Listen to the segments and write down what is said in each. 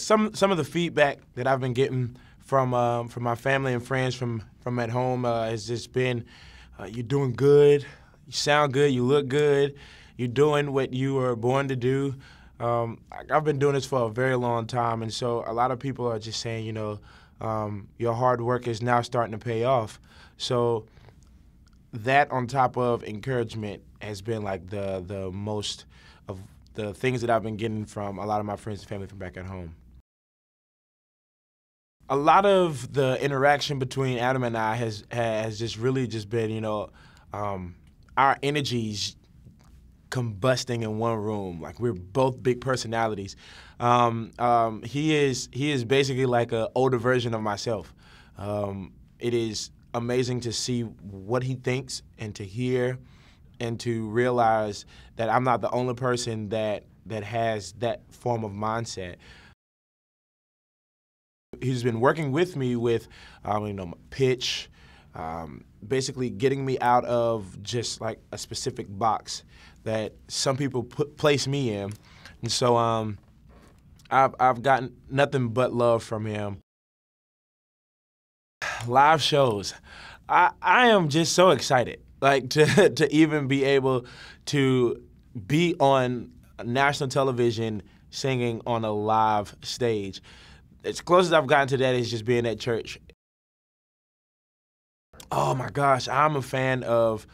Some some of the feedback that I've been getting from um, from my family and friends from from at home uh, has just been, uh, you're doing good, you sound good, you look good, you're doing what you were born to do. Um, I've been doing this for a very long time, and so a lot of people are just saying, you know, um, your hard work is now starting to pay off. So that on top of encouragement has been like the the most of the things that I've been getting from a lot of my friends and family from back at home. A lot of the interaction between Adam and I has has just really just been, you know, um, our energies combusting in one room. Like we're both big personalities. Um, um, he is he is basically like an older version of myself. Um, it is amazing to see what he thinks and to hear and to realize that I'm not the only person that that has that form of mindset. He's been working with me with, um, you know, pitch, um, basically getting me out of just like a specific box that some people put place me in, and so um, I've I've gotten nothing but love from him. Live shows, I I am just so excited, like to to even be able to be on national television singing on a live stage. As close as I've gotten to that is just being at church. Oh my gosh, I'm a fan of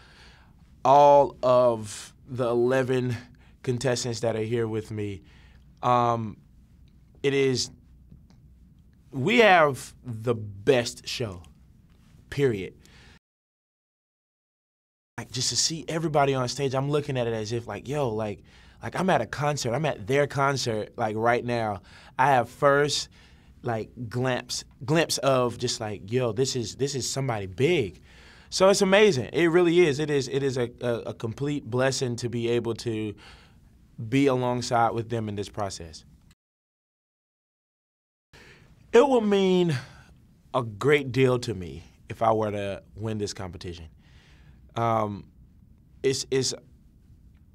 all of the 11 contestants that are here with me. Um, it is, we have the best show, period. Like just to see everybody on stage, I'm looking at it as if like, yo, like, like I'm at a concert. I'm at their concert like right now. I have first like glimpse glimpse of just like, yo, this is this is somebody big. So it's amazing. It really is. It is. It is a, a, a, complete blessing to be able to be alongside with them in this process. It would mean a great deal to me if I were to win this competition. Um, it's, it's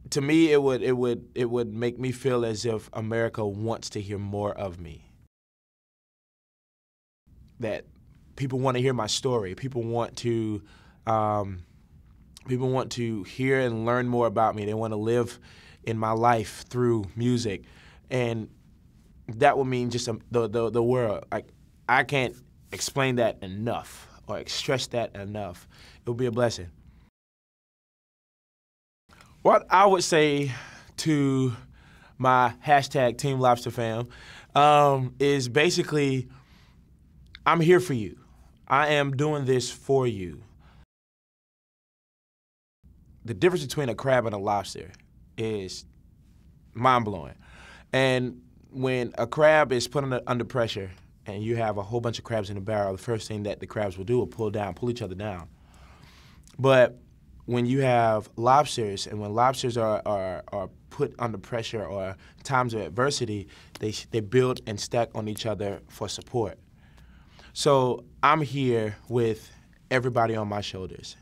to me it would it would it would make me feel as if America wants to hear more of me. That people want to hear my story. People want to um, people want to hear and learn more about me. They want to live in my life through music, and that would mean just um, the, the the world. Like I can't explain that enough or stress that enough. It would be a blessing. What I would say to my hashtag Team Lobster Fam um, is basically, I'm here for you. I am doing this for you the difference between a crab and a lobster is mind blowing. And when a crab is put under, under pressure and you have a whole bunch of crabs in a barrel, the first thing that the crabs will do will pull down, pull each other down. But when you have lobsters and when lobsters are, are, are put under pressure or times of adversity, they, they build and stack on each other for support. So I'm here with everybody on my shoulders.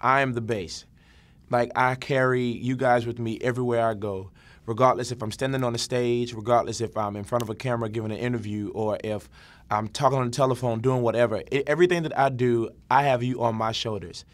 I am the base. Like I carry you guys with me everywhere I go, regardless if I'm standing on a stage, regardless if I'm in front of a camera giving an interview, or if I'm talking on the telephone doing whatever. It, everything that I do, I have you on my shoulders.